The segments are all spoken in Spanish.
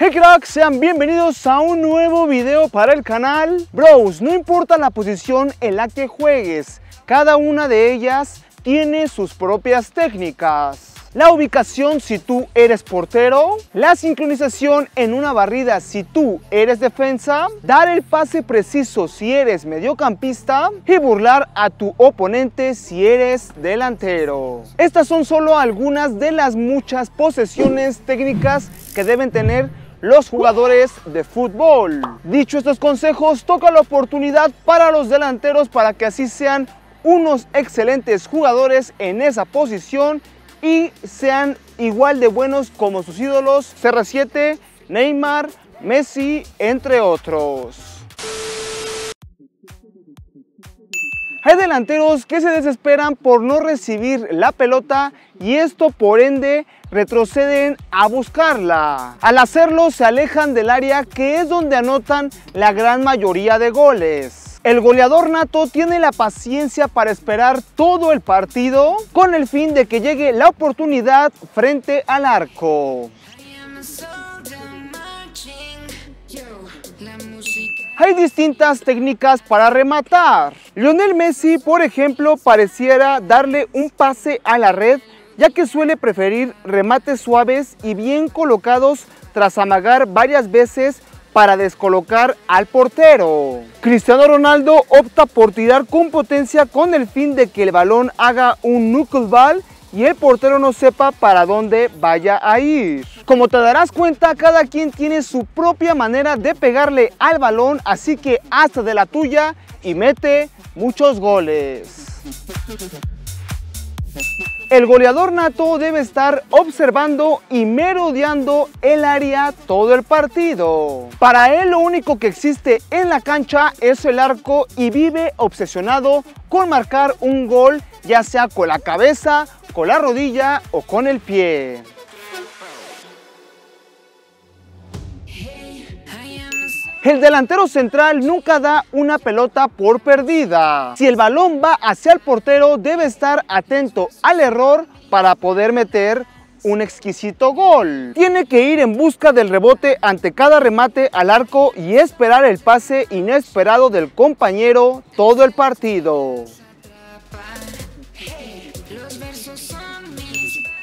Hey cracks, sean bienvenidos a un nuevo video para el canal. Bros, no importa la posición en la que juegues, cada una de ellas tiene sus propias técnicas. La ubicación si tú eres portero, la sincronización en una barrida si tú eres defensa, dar el pase preciso si eres mediocampista y burlar a tu oponente si eres delantero. Estas son solo algunas de las muchas posesiones técnicas que deben tener los jugadores de fútbol. Dicho estos consejos, toca la oportunidad para los delanteros para que así sean unos excelentes jugadores en esa posición y sean igual de buenos como sus ídolos CR7, Neymar, Messi, entre otros. Hay delanteros que se desesperan por no recibir la pelota y esto por ende retroceden a buscarla. Al hacerlo se alejan del área que es donde anotan la gran mayoría de goles. El goleador nato tiene la paciencia para esperar todo el partido con el fin de que llegue la oportunidad frente al arco. Hay distintas técnicas para rematar. Lionel Messi, por ejemplo, pareciera darle un pase a la red, ya que suele preferir remates suaves y bien colocados tras amagar varias veces para descolocar al portero. Cristiano Ronaldo opta por tirar con potencia con el fin de que el balón haga un knuckleball y el portero no sepa para dónde vaya a ir. Como te darás cuenta, cada quien tiene su propia manera de pegarle al balón, así que hasta de la tuya y mete muchos goles. El goleador nato debe estar observando y merodeando el área todo el partido. Para él lo único que existe en la cancha es el arco y vive obsesionado con marcar un gol ya sea con la cabeza, con la rodilla o con el pie. El delantero central nunca da una pelota por perdida. Si el balón va hacia el portero, debe estar atento al error para poder meter un exquisito gol. Tiene que ir en busca del rebote ante cada remate al arco y esperar el pase inesperado del compañero todo el partido.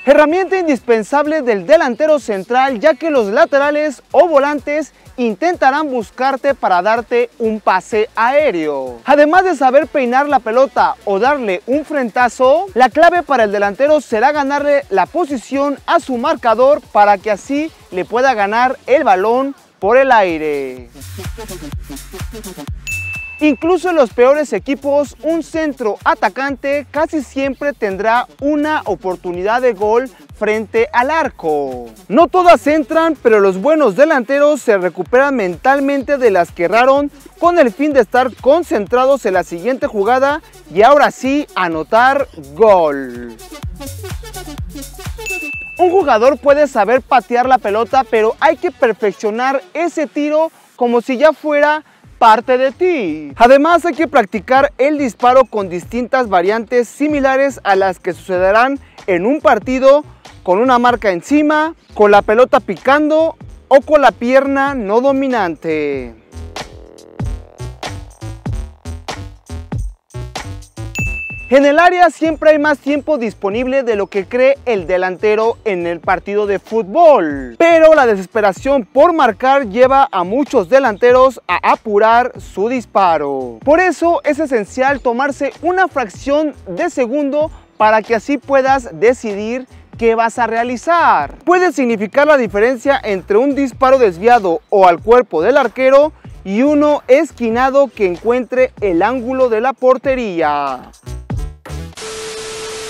Herramienta indispensable del delantero central ya que los laterales o volantes intentarán buscarte para darte un pase aéreo. Además de saber peinar la pelota o darle un frentazo, la clave para el delantero será ganarle la posición a su marcador para que así le pueda ganar el balón por el aire. Incluso en los peores equipos, un centro atacante casi siempre tendrá una oportunidad de gol frente al arco. No todas entran, pero los buenos delanteros se recuperan mentalmente de las que erraron con el fin de estar concentrados en la siguiente jugada y ahora sí anotar gol. Un jugador puede saber patear la pelota, pero hay que perfeccionar ese tiro como si ya fuera parte de ti. Además hay que practicar el disparo con distintas variantes similares a las que sucederán en un partido con una marca encima, con la pelota picando o con la pierna no dominante. En el área siempre hay más tiempo disponible de lo que cree el delantero en el partido de fútbol. Pero la desesperación por marcar lleva a muchos delanteros a apurar su disparo. Por eso es esencial tomarse una fracción de segundo para que así puedas decidir qué vas a realizar. Puede significar la diferencia entre un disparo desviado o al cuerpo del arquero y uno esquinado que encuentre el ángulo de la portería.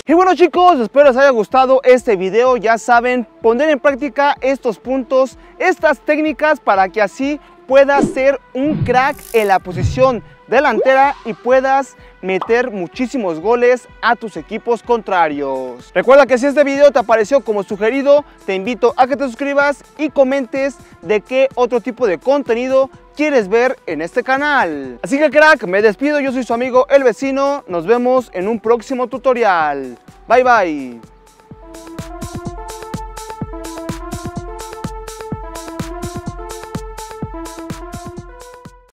Y bueno chicos, espero les haya gustado este video. Ya saben, poner en práctica estos puntos, estas técnicas para que así puedas ser un crack en la posición delantera y puedas meter muchísimos goles a tus equipos contrarios. Recuerda que si este video te apareció como sugerido, te invito a que te suscribas y comentes de qué otro tipo de contenido quieres ver en este canal. Así que crack, me despido, yo soy su amigo El Vecino, nos vemos en un próximo tutorial. Bye bye.